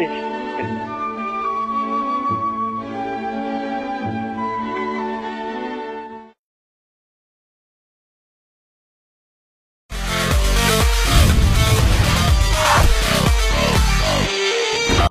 fish and